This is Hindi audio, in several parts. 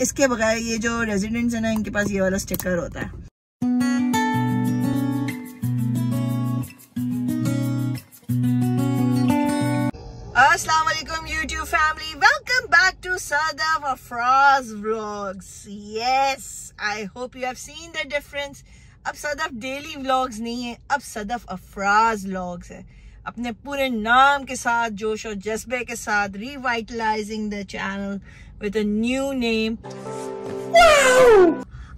इसके बगैर ये जो रेजिडेंट्स है ना, इनके पास ये वाला स्टिकर होता है। अस्सलाम वालेकुम family welcome back to Sadaf Afraz yes I hope you have difference अब सदफ डेली व्लॉग्स नहीं है, अब सदफ अफराज व्लॉग्स है। अपने पूरे नाम के साथ, जोश और जज्बे के साथ revitalizing the channel with a new name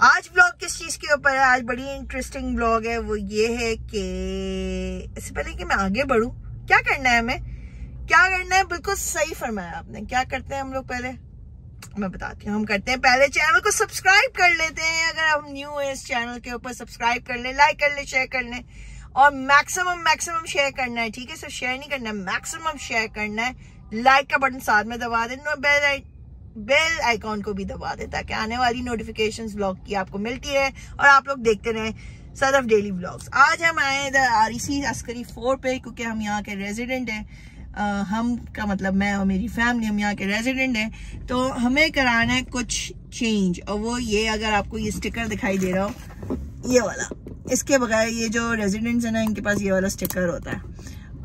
आज ब्लॉग किस चीज़ के ऊपर है? आज बड़ी इंटरेस्टिंग ब्लॉग है। वो ये है कि इससे पहले कि मैं आगे बढ़ू, क्या करना है हमें? क्या करना है? बिल्कुल सही फरमाया आपने। क्या करते हैं हम लोग पहले? मैं बताती हूँ। हम करते हैं पहले चैनल को सब्सक्राइब कर लेते हैं। अगर हम न्यू है इस चैनल के ऊपर सब्सक्राइब कर ले लाइक कर ले शेयर कर ले। और मैक्सिमम मैक्सिमम शेयर करना है, ठीक है? सिर्फ़ शेयर नहीं करना है मैक्सिमम शेयर करना है। लाइक का बटन साथ में दबा देना बेल बेल आइकॉन को भी दबा दे ताकि आने वाली नोटिफिकेशन ब्लॉग की आपको मिलती है और आप लोग देखते रहे सदफ डेली ब्लॉग्स आज हम आए इधर आरिसी अस्करी फोर पे क्योंकि हम यहाँ के रेजिडेंट हैं। हम का मतलब मैं और मेरी फैमिली हम यहाँ के रेजिडेंट हैं। तो हमें कराना है कुछ चेंज और वो ये अगर आपको ये स्टिकर दिखाई दे रहा हो, ये वाला। इसके बगैर ये जो रेजिडेंट्स है ना इनके पास ये वाला स्टिकर होता है।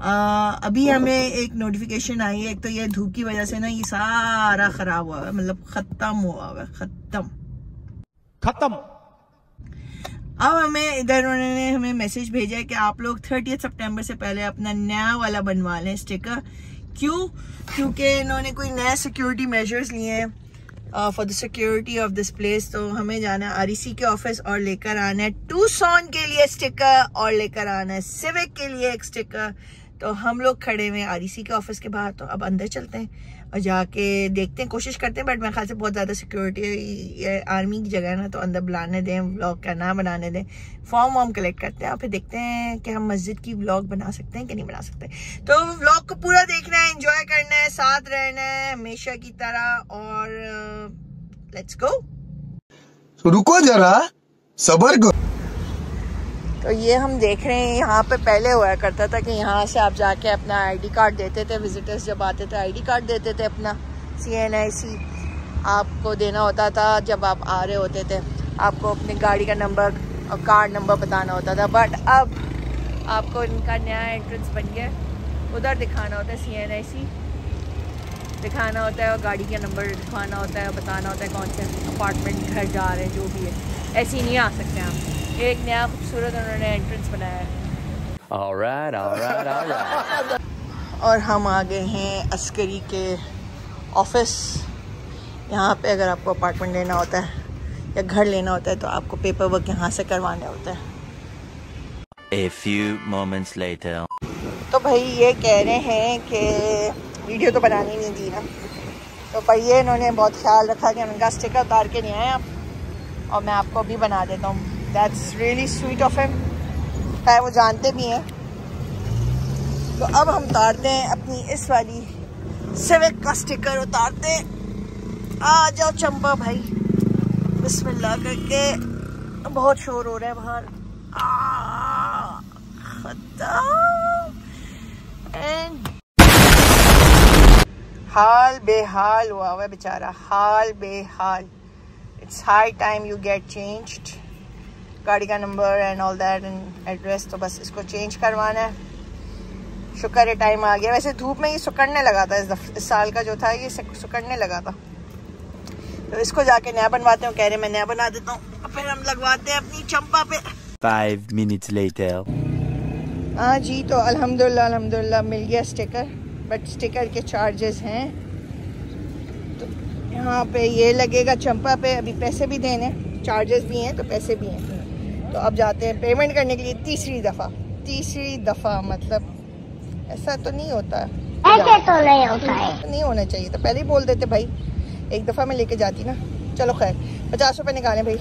आ, अभी हमें एक नोटिफिकेशन आई है एक तो ये धूप की वजह से ना ये सारा खराब हुआ है मतलब खत्म हुआ है खत्म। खत्म। अब हमें इधर उन्होंने हमें मैसेज भेजा है कि आप लोग थर्टी सितंबर से पहले अपना नया वाला बनवा लें स्टिकर क्यों? क्योंकि इन्होंने कोई नया सिक्योरिटी मेजर्स लिए हैं। For the security of this place तो हमें जाना है सी के ऑफ़िस और लेकर आना है टू सॉन के लिए स्टिकर और लेकर आना है सिविक के लिए एक स्टिकर तो हम लोग खड़े हुए आर आरईसी के ऑफ़िस के बाहर तो अब अंदर चलते हैं और जाके देखते हैं, कोशिश करते हैं बट मेरे ख्याल से बहुत ज़्यादा सिक्योरिटी आर्मी की जगह है ना तो अंदर बुलाने दें ब्लॉग का ना बनाने दें फॉर्म वॉर्म कलेक्ट करते हैं और फिर देखते हैं कि हम मस्जिद की ब्लॉग बना सकते हैं कि नहीं बना सकते। तो ब्लॉग को पूरा देखना है इंजॉय करना है, साथ रहना है, हमेशा की तरह और लेट्स गो रुको जरा, सबर करो। तो ये हम देख रहे हैं, यहाँ पे पहले हुआ करता था कि यहाँ से आप जाके अपना आईडी कार्ड देते थे विजिटर्स जब आते थे आईडी कार्ड देते थे अपना सी एन आई सी आपको देना होता था जब आप आ रहे होते थे। आपको अपनी गाड़ी का नंबर और कार्ड नंबर बताना होता था। बट अब आपको इनका नया एंट्रेंस बन गया उधर दिखाना होता है सी एन आई सी दिखाना होता है और गाड़ी का नंबर दिखाना होता है, बताना होता है कौन से अपार्टमेंट घर जा रहे हैं, जो भी है। ऐसे ही नहीं आ सकते आप। एक नया खूबसूरत उन्होंने एंट्रेंस बनाया है। Alright, alright, alright. और हम आ गए हैं अस्करी के ऑफ़िस यहाँ पे अगर आपको अपार्टमेंट लेना होता है या घर लेना होता है तो आपको पेपर वर्क यहाँ से करवाना होता है। A few moments later. तो भाई ये कह रहे हैं कि वीडियो तो बनानी नहीं दी ना। तो भैया इन्होंने बहुत ख्याल रखा कि उनका स्टिकर उतार के नहीं आए आप और मैं आपको अभी बना देता हूँ। That's really sweet of him है, वो जानते भी हैं। तो अब हम उतारते हैं अपनी इस वाली सिविक का स्टिकर उतारते हैं। आ जाओ चंपा भाई। बिस्मिल्लाह करके। बहुत शोर हो रहा है बाहर। हाल बेहाल हुआ हुआ बेचारा। हाल बेहाल। It's high time you get changed गाड़ी का number and all that and address तो बस इसको चेंज करवाना है। शुक्र है टाइम आ गया। वैसे धूप में ये सुकड़ने लगा था इस, इस साल का जो था ये सुकड़ने लगा था। तो इसको जाके नया बनवाते हैं। कह रहे मैं नया बना देता हूँ। फिर हम लगवाते हैं अपनी चंपा पे। Five minutes later. हाँ जी तो अल्हम्दुलिल्लाह अल्हम्दुलिल्लाह मिल गया स्टिकर बट स्टिकर के चार्जेस हैं। तो यहाँ पे ये लगेगा चंपा पे। अभी पैसे भी देने चार्जेस भी हैं तो पैसे भी हैं। तो अब जाते हैं पेमेंट करने के लिए तीसरी दफ़ा। तीसरी दफ़ा मतलब ऐसा तो नहीं होता। ऐसे तो नहीं होता है। नहीं होना चाहिए। तो पहले ही बोल देते भाई एक दफ़ा मैं लेके जाती ना। चलो खैर पचास रुपए निकालें भाई।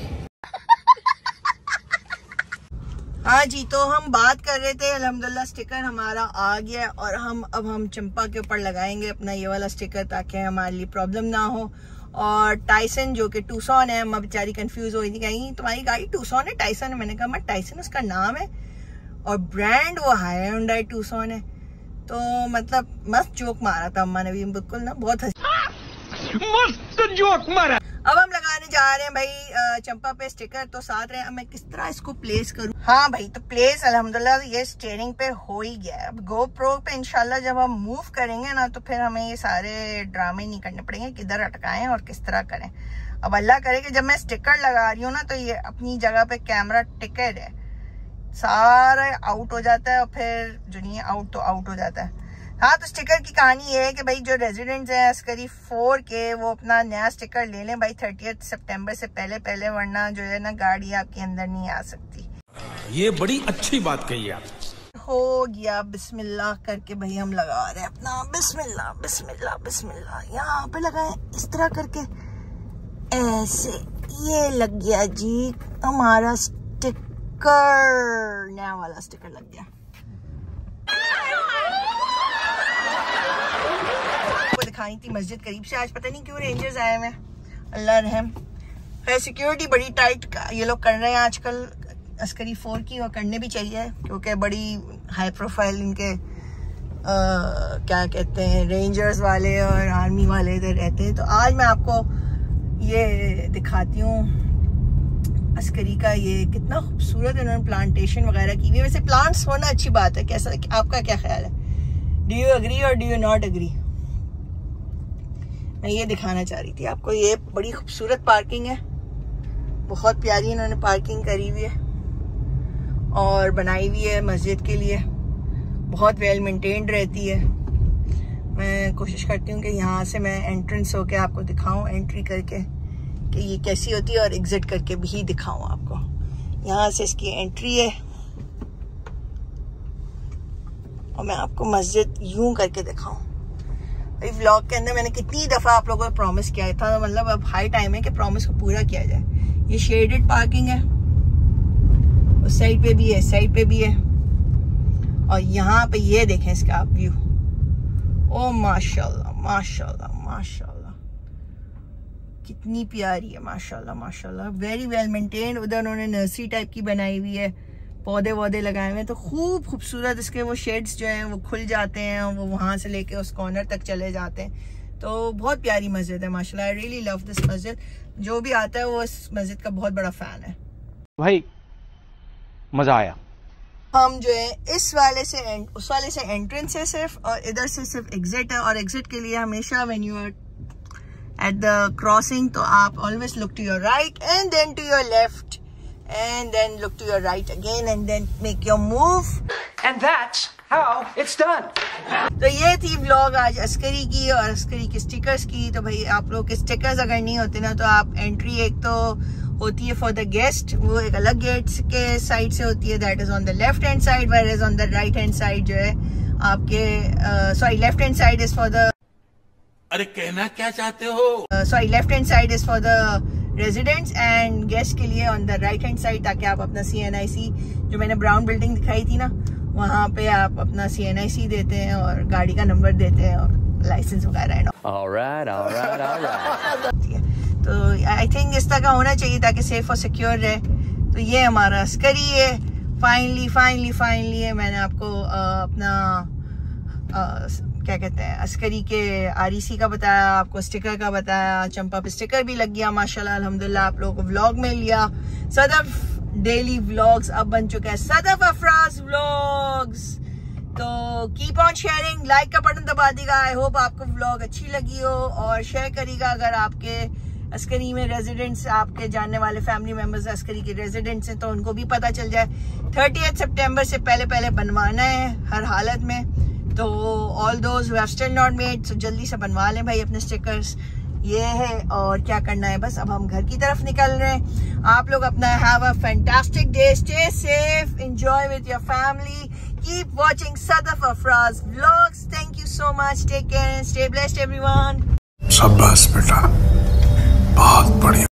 हाँ जी तो हम बात कर रहे थे अल्हम्दुलिल्लाह स्टिकर हमारा आ गया और हम अब हम चंपा के ऊपर लगाएँगे अपना ये वाला स्टिकर ताकि हमारे लिए प्रॉब्लम ना हो। और टाइसन जो कि टूसॉन है मैं बेचारी कंफ्यूज हो रही थी कहीं तुम्हारी गाड़ी टूसॉन है टाइसन है। मैंने कहा मैं टाइसन उसका नाम है और ब्रांड वो हाई टूसॉन है। तो मतलब मस्त जोक मारा था अम्मा ने भी बिल्कुल ना बहुत मस्त जोक मारा। अब हम जा रहे हैं भाई चंपा पे स्टिकर तो साथ रहे मैं किस तरह इसको प्लेस करूँ? हाँ भाई तो प्लेस अलहमदुल्ला, ये स्टेयरिंग पे हो ही गया अब गो प्रो पे इंशाल्लाह जब हम मूव करेंगे ना तो फिर हमें ये सारे ड्रामे नहीं करने पड़ेंगे किधर अटकाएँ और किस तरह करें। अब अल्लाह करे कि जब मैं स्टिकर लगा रही हूँ ना तो ये अपनी जगह पे कैमरा टिकट है। सारा आउट हो जाता है और फिर जो नहीं आउट तो आउट हो जाता है। हाँ तो स्टिकर की कहानी ये है कि भाई जो रेजिडेंट्स हैं अस्करी फोर के वो अपना नया स्टिकर ले लें भाई थर्टी सितंबर से पहले पहले वरना जो है ना गाड़ी आपके अंदर नहीं आ सकती। ये बड़ी अच्छी बात कही आप हो गया बिस्मिल्लाह करके भाई हम लगा रहे हैं अपना। बिस्मिल्लाह बिस्मिल्लाह बिस्मिल्लाह। यहाँ पे लगाए इस तरह करके। ऐसे ये लग गया जी हमारा स्टिकर नया वाला स्टिकर लग गया। दिखाई थी मस्जिद करीब से। आज पता नहीं क्यों रेंजर्स आए हुए अल्लाह रहम। है सिक्योरिटी बड़ी टाइट ये लोग कर रहे हैं आजकल। अस्करी फोर की और करने भी चाहिए क्योंकि बड़ी हाई प्रोफ़ाइल इनके आ, क्या कहते हैं रेंजर्स वाले और आर्मी वाले इधर रहते हैं। तो आज मैं आपको ये दिखाती हूँ अस्करी का ये कितना खूबसूरत इन्होंने प्लांटेशन वगैरह की हुई वैसे प्लांट्स होना अच्छी बात है कैसा आपका क्या ख्याल है? डू यू अग्री और डू यू नॉट अग्री मैं ये दिखाना चाह रही थी आपको, ये बड़ी खूबसूरत पार्किंग है। बहुत प्यारी इन्होंने पार्किंग करी हुई है और बनाई हुई है मस्जिद के लिए। बहुत वेल मेंटेन्ड रहती है। मैं कोशिश करती हूँ कि यहाँ से मैं एंट्रेंस होके आपको दिखाऊँ एंट्री करके, कि ये कैसी होती है और एग्जिट करके भी दिखाऊँ आपको। यहाँ से इसकी एंट्री है। और मैं आपको मस्जिद यूँ करके दिखाऊँ। भाई व्लॉग के अंदर मैंने कितनी दफ़ा आप लोगों को प्रॉमिस किया था तो मतलब अब हाई टाइम है कि प्रॉमिस को पूरा किया जाए। ये शेडेड पार्किंग है। उस साइड पे भी है साइड पे भी है। और यहाँ पे ये देखें इसका आप व्यू ओ, माशाल्लाह माशाल्लाह माशाल्लाह। कितनी प्यारी है, माशाल्लाह माशाल्लाह। वेरी वेल मेंटेन्ड उधर उन्होंने नर्सरी टाइप की बनाई हुई है। पौधे वौधे लगाए हुए हैं तो खूब खूबसूरत इसके वो शेड्स जो हैं वो खुल जाते हैं वो वहाँ से लेके उस कॉर्नर तक चले जाते हैं। तो बहुत प्यारी मस्जिद है माशाल्लाह आई रियली लव दिस मस्जिद। जो भी आता है वो इस मस्जिद का बहुत बड़ा फ़ैन है। भाई मज़ा आया। हम जो है इस वाले से उस वाले से एंट्रेंस है सिर्फ़ और इधर से सिर्फ़ एग्जिट है और एग्जिट के लिए हमेशा when you are at the crossing तो आप always look to your right and then to your left and then look to your right again and then make your move and that's how it's done तो ये थी व्लॉग आज अस्करी की और अस्करी के स्टिकर्स की। तो भाई आप लोग के स्टिकर्स अगर नहीं होते ना तो आप एंट्री एक तो होती है फॉर द गेस्ट वो एक अलग गेट के साइड से होती है। That is on the left hand side where is on the right hand side जो है आपके sorry left hand side is for the अरे कहना क्या चाहते हो? Sorry left hand side is for the residents and guest के लिए on the right hand side ताकि आप अपना सी एन आई सी जो मैंने ब्राउन बिल्डिंग दिखाई थी ना वहाँ पे आप अपना सी एन आई सी देते हैं और गाड़ी का नंबर देते हैं और लाइसेंस वगैरह तो आई थिंक इस तरह का होना चाहिए ताकि सेफ़ और सिक्योर रहे। तो ये हमारा अस्करी है। फाइनली फाइनली फाइनली मैंने आपको आ, अपना क्या कहते हैं, अस्करी के आरईसी का बताया, आपको स्टिकर का बताया, चंपा पे स्टिकर भी लग गया, माशाल्लाह, अल्हम्दुलिल्लाह, आप लोगों को व्लॉग में लिया सदफ डेली व्लॉग्स अब बन चुका है, सदफ अफराज व्लॉग्स तो कीप ऑन शेयरिंग लाइक का बटन दबा देगा आई होप आपको व्लॉग अच्छी लगी हो, और शेयर करेगा अगर आपके अस्करी में रेजिडेंट्स आपके जानने वाले फैमिली मेंबर्स अस्करी के रेजिडेंट्स हैं तो उनको भी पता चल जाए। थर्टी सितंबर से पहले पहले बनवाना है, हर हालत में। तो all those still not made तो जल्दी से बनवा लें भाई अपने स्टिकर्स ये है और क्या करना है? बस अब हम घर की तरफ़ निकल रहे हैं। आप लोग अपना have a fantastic day stay safe enjoy with your family keep watching Sadaf Afraz vlogs thank you so much take care stay blessed everyone शाबाश बेटा बहुत बढ़िया।